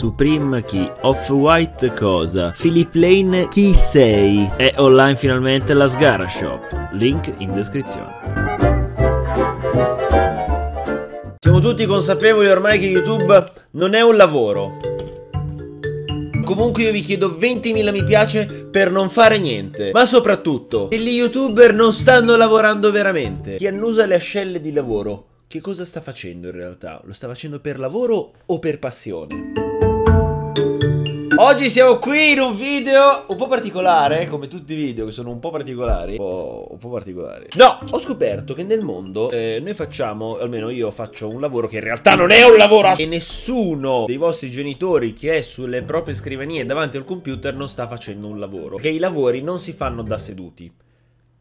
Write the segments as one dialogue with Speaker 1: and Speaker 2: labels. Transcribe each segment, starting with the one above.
Speaker 1: Supreme chi? Off-White cosa? Philip Lane chi sei? È online finalmente la Sgara Shop. Link in descrizione. Siamo tutti consapevoli ormai che YouTube non è un lavoro. Comunque io vi chiedo 20.000 mi piace per non fare niente. Ma soprattutto, che gli youtuber non stanno lavorando veramente. Chi annusa le ascelle di lavoro, che cosa sta facendo in realtà? Lo sta facendo per lavoro o per passione? Oggi siamo qui in un video un po' particolare, come tutti i video che sono un po' particolari. Un po', un po particolari. No, ho scoperto che nel mondo eh, noi facciamo, almeno io faccio un lavoro che in realtà non è un lavoro. E nessuno dei vostri genitori che è sulle proprie scrivanie davanti al computer non sta facendo un lavoro. Che i lavori non si fanno da seduti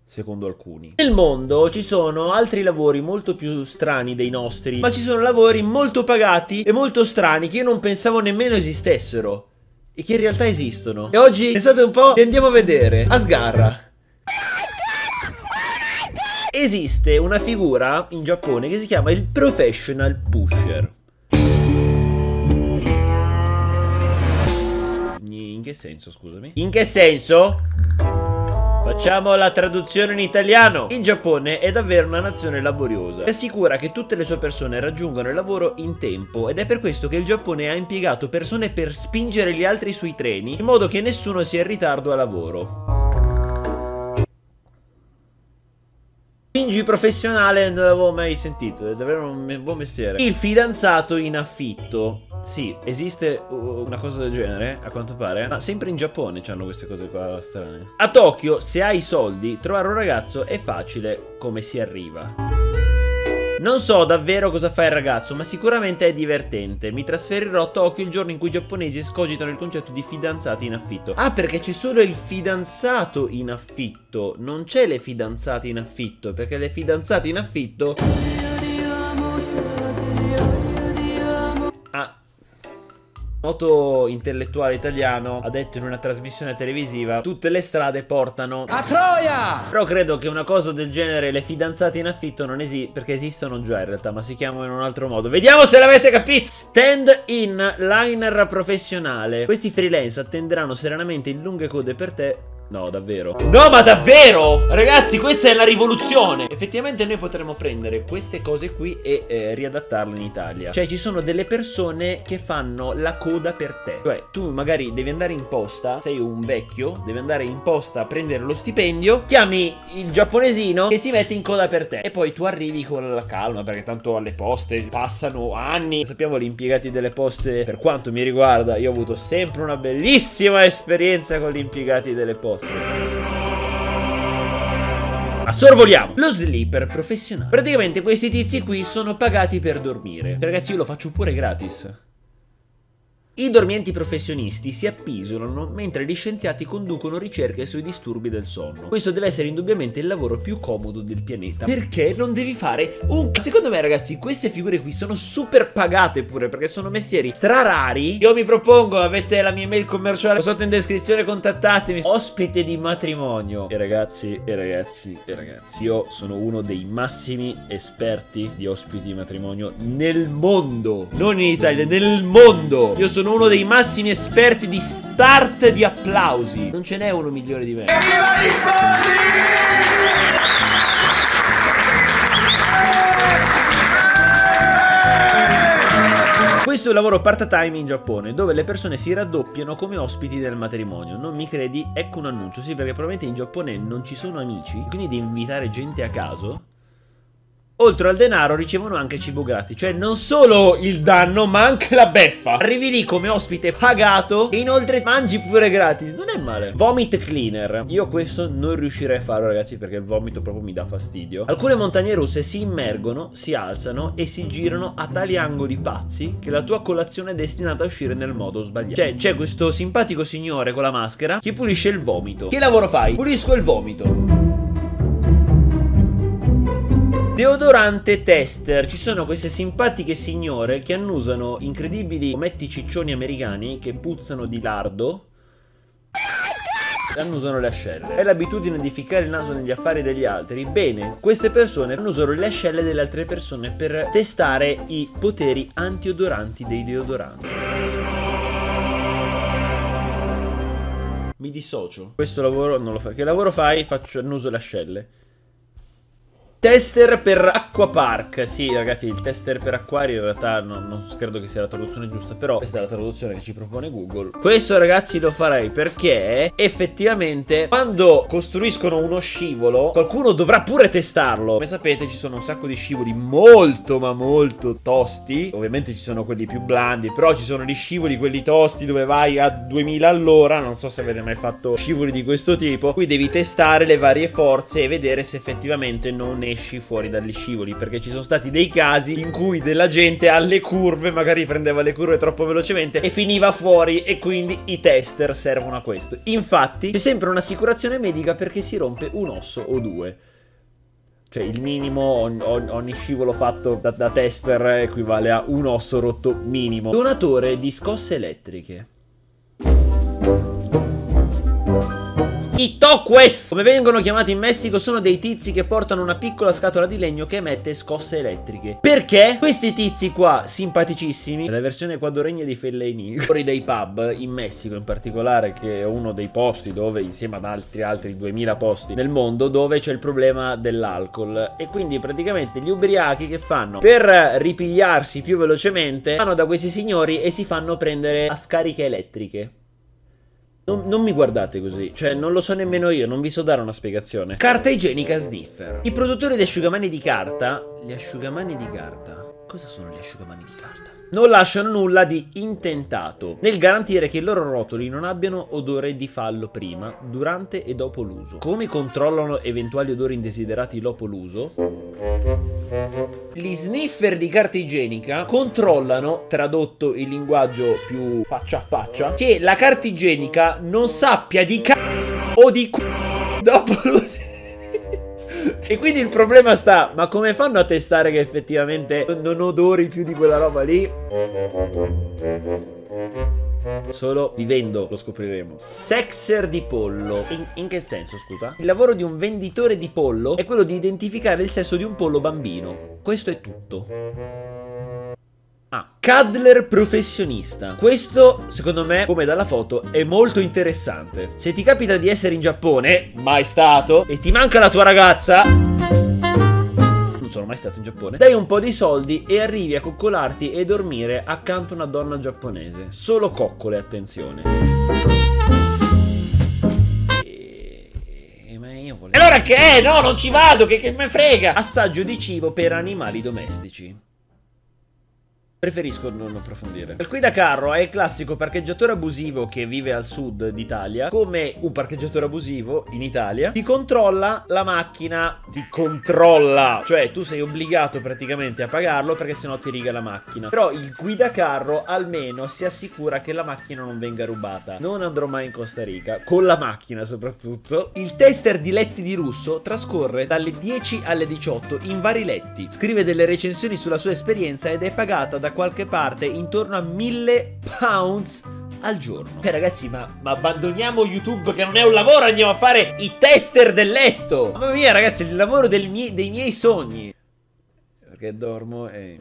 Speaker 1: secondo alcuni. Nel mondo ci sono altri lavori molto più strani dei nostri, ma ci sono lavori molto pagati e molto strani che io non pensavo nemmeno esistessero e che in realtà esistono. E oggi, pensate un po', li andiamo a vedere. A sgarra. Esiste una figura in Giappone che si chiama il Professional Pusher. In che senso, scusami? In che senso? Facciamo la traduzione in italiano. Il Giappone è davvero una nazione laboriosa. È assicura che tutte le sue persone raggiungano il lavoro in tempo ed è per questo che il Giappone ha impiegato persone per spingere gli altri sui treni in modo che nessuno sia in ritardo a lavoro. Spingi professionale non l'avevo mai sentito, è davvero un buon mestiere. Il fidanzato in affitto. Sì, esiste una cosa del genere, a quanto pare. Ma sempre in Giappone hanno queste cose qua strane. A Tokyo, se hai soldi, trovare un ragazzo è facile come si arriva. Non so davvero cosa fa il ragazzo, ma sicuramente è divertente. Mi trasferirò a Tokyo il giorno in cui i giapponesi escogitano il concetto di fidanzati in affitto. Ah, perché c'è solo il fidanzato in affitto, non c'è le fidanzate in affitto, perché le fidanzate in affitto noto intellettuale italiano ha detto in una trasmissione televisiva tutte le strade portano a Troia! Però credo che una cosa del genere le fidanzate in affitto non esiste perché esistono già in realtà ma si chiamano in un altro modo. Vediamo se l'avete capito. Stand in liner professionale. Questi freelance attenderanno serenamente in lunghe code per te No, davvero. No, ma davvero? Ragazzi, questa è la rivoluzione. Effettivamente noi potremmo prendere queste cose qui e eh, riadattarle in Italia. Cioè, ci sono delle persone che fanno la coda per te. Cioè, tu magari devi andare in posta, sei un vecchio, devi andare in posta a prendere lo stipendio, chiami il giapponesino che si mette in coda per te. E poi tu arrivi con la calma, perché tanto alle poste passano anni. Sappiamo gli impiegati delle poste, per quanto mi riguarda, io ho avuto sempre una bellissima esperienza con gli impiegati delle poste posto. Ma sorvoliamo Lo sleeper professionale. Praticamente questi tizi qui sono pagati per dormire. Ragazzi io lo faccio pure gratis i dormienti professionisti si appisolano mentre gli scienziati conducono ricerche sui disturbi del sonno. Questo deve essere indubbiamente il lavoro più comodo del pianeta. Perché non devi fare un... Secondo me ragazzi queste figure qui sono super pagate pure perché sono mestieri strarari. Io mi propongo, avete la mia email commerciale sotto in descrizione, contattatemi. Ospite di matrimonio. E ragazzi, e ragazzi, e ragazzi. Io sono uno dei massimi esperti di ospiti di matrimonio nel mondo. Non in Italia, nel mondo. Io sono uno dei massimi esperti di start di applausi. Non ce n'è uno migliore di me. Questo è un lavoro part-time in Giappone, dove le persone si raddoppiano come ospiti del matrimonio. Non mi credi? Ecco un annuncio, sì, perché probabilmente in Giappone non ci sono amici, quindi devi invitare gente a caso oltre al denaro ricevono anche cibo gratis. Cioè non solo il danno ma anche la beffa. Arrivi lì come ospite pagato e inoltre mangi pure gratis. Non è male. Vomit cleaner. Io questo non riuscirei a farlo ragazzi perché il vomito proprio mi dà fastidio. Alcune montagne russe si immergono, si alzano e si girano a tali angoli pazzi che la tua colazione è destinata a uscire nel modo sbagliato. Cioè c'è questo simpatico signore con la maschera che pulisce il vomito. Che lavoro fai? Pulisco il vomito. Deodorante tester. Ci sono queste simpatiche signore che annusano incredibili ometti ciccioni americani che puzzano di lardo annusano le ascelle. È l'abitudine di ficcare il naso negli affari degli altri. Bene, queste persone annusano le ascelle delle altre persone per testare i poteri antiodoranti dei deodoranti. Mi dissocio. Questo lavoro non lo fa. Che lavoro fai? Faccio annuso le ascelle. Tester per Aquapark. Sì, ragazzi, il tester per acquari in realtà non, non, credo che sia la traduzione giusta, però questa è la traduzione che ci propone Google. Questo, ragazzi, lo farei perché effettivamente quando costruiscono uno scivolo, qualcuno dovrà pure testarlo. Come sapete, ci sono un sacco di scivoli molto, ma molto tosti. Ovviamente ci sono quelli più blandi, però ci sono gli scivoli, quelli tosti, dove vai a 2000 all'ora. Non so se avete mai fatto scivoli di questo tipo. Qui devi testare le varie forze e vedere se effettivamente non è esci fuori dagli scivoli perché ci sono stati dei casi in cui della gente alle curve magari prendeva le curve troppo velocemente e finiva fuori e quindi i tester servono a questo. Infatti c'è sempre un'assicurazione medica perché si rompe un osso o due. Cioè il minimo, ogni, ogni scivolo fatto da, da tester equivale a un osso rotto minimo. Donatore di scosse elettriche. I toques, come vengono chiamati in Messico, sono dei tizi che portano una piccola scatola di legno che emette scosse elettriche. Perché? Questi tizi qua, simpaticissimi, la versione quadroregna di Fellaini, fuori dai pub, in Messico in particolare, che è uno dei posti dove, insieme ad altri altri 2000 posti nel mondo, dove c'è il problema dell'alcol. E quindi praticamente gli ubriachi che fanno? Per ripigliarsi più velocemente, vanno da questi signori e si fanno prendere a scariche elettriche. Non, non, mi guardate così, cioè non lo so nemmeno io, non vi so dare una spiegazione. Carta igienica sniffer. I produttori di asciugamani di carta... Gli asciugamani di carta? Cosa sono gli asciugamani di carta? non lasciano nulla di intentato nel garantire che i loro rotoli non abbiano odore di fallo prima, durante e dopo l'uso. Come controllano eventuali odori indesiderati dopo l'uso? Gli sniffer di carta igienica controllano, tradotto in linguaggio più faccia a faccia, che la carta igienica non sappia di c***o o di c***o dopo l'uso. E quindi il problema sta, ma come fanno a testare che effettivamente non odori più di quella roba lì? Solo vivendo lo scopriremo. Sexer di pollo. In, in, che senso, scusa? Il lavoro di un venditore di pollo è quello di identificare il sesso di un pollo bambino. Questo è tutto. Ah, Cuddler professionista. Questo, secondo me, come dalla foto, è molto interessante. Se ti capita di essere in Giappone, mai stato, e ti manca la tua ragazza... Non sono mai stato in Giappone. Dai un po' di soldi e arrivi a coccolarti e dormire accanto a una donna giapponese. Solo coccole, attenzione. E... Ma io volevo... Allora che è? No, non ci vado, che, che me frega! Assaggio di cibo per animali domestici. Preferisco non approfondire. Il guida carro è il classico parcheggiatore abusivo che vive al sud d'Italia. Come un parcheggiatore abusivo in Italia ti controlla la macchina. Ti controlla. Cioè tu sei obbligato praticamente a pagarlo perché sennò ti riga la macchina. Però il guida carro almeno si assicura che la macchina non venga rubata. Non andrò mai in Costa Rica. Con la macchina soprattutto. Il tester di letti di russo trascorre dalle 10 alle 18 in vari letti. Scrive delle recensioni sulla sua esperienza ed è pagata da da qualche parte intorno a 1000 pounds al giorno. Eh ragazzi, ma, ma, abbandoniamo YouTube che non è un lavoro, andiamo a fare i tester del letto. Mamma mia ragazzi, il lavoro mie dei miei sogni. Perché dormo e...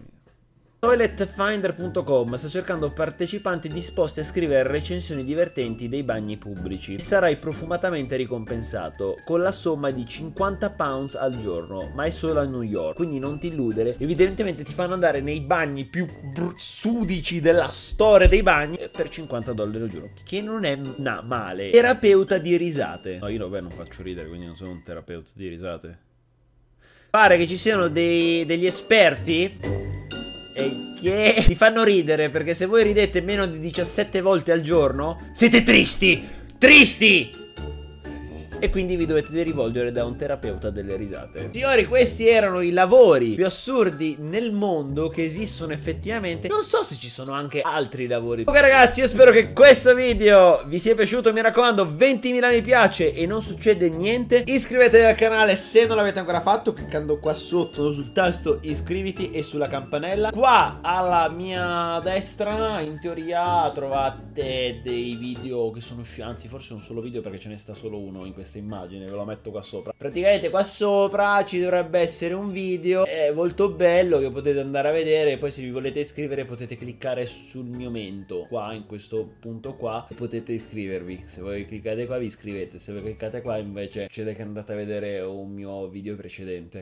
Speaker 1: Toiletfinder.com sta cercando partecipanti disposti a scrivere recensioni divertenti dei bagni pubblici. Sarai profumatamente ricompensato con la somma di 50 pounds al giorno, ma è solo a New York, quindi non ti illudere. Evidentemente ti fanno andare nei bagni più sudici della storia dei bagni per 50 dollari al giorno, che non è na, male. Terapeuta di risate. No, io beh, non faccio ridere, quindi non sono un terapeuta di risate. Pare che ci siano dei, degli esperti e che vi fanno ridere perché se voi ridete meno di 17 volte al giorno siete tristi! Tristi! E quindi vi dovete rivolgere da un terapeuta delle risate. Signori, questi erano i lavori più assurdi nel mondo che esistono effettivamente. Non so se ci sono anche altri lavori. Ok ragazzi, io spero che questo video vi sia piaciuto. Mi raccomando, 20.000 mi piace e non succede niente. Iscrivetevi al canale se non l'avete ancora fatto, cliccando qua sotto sul tasto iscriviti e sulla campanella. Qua alla mia destra, in teoria, trovate dei video che sono usciti, anzi forse un solo video perché ce ne sta solo uno in questa questa immagine, ve lo metto qua sopra. Praticamente qua sopra ci dovrebbe essere un video è molto bello che potete andare a vedere, poi se vi volete iscrivere potete cliccare sul mio mento, qua in questo punto qua, e potete iscrivervi. Se voi cliccate qua vi iscrivete, se voi cliccate qua invece succede che andate a vedere un mio video precedente.